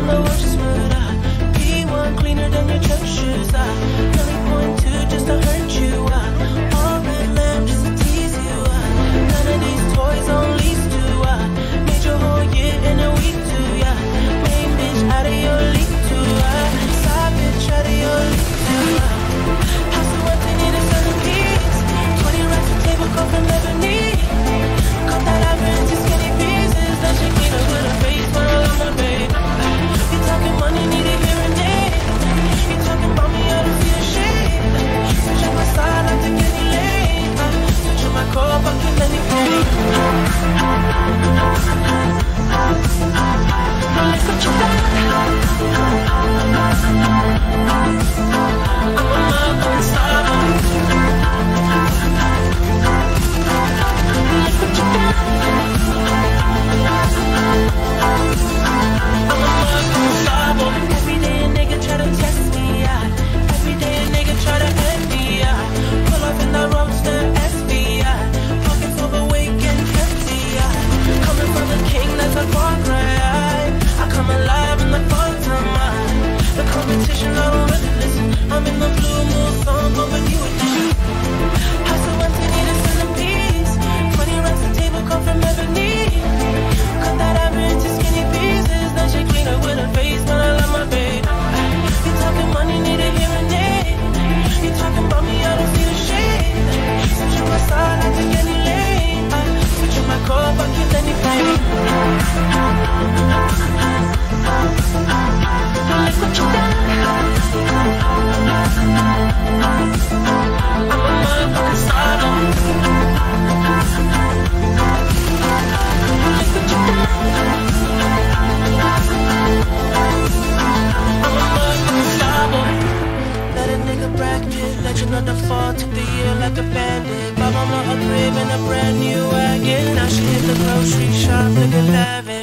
remember what you said. I'm not the one who's been waiting for you. the foreground. I come alive in the forefront. The competition, I don't really listen. I'm in the blue moon, song, on the floor, took the year like a bandit. My mom not a crib in a brand new wagon. Now she hit the grocery shop looking lavish.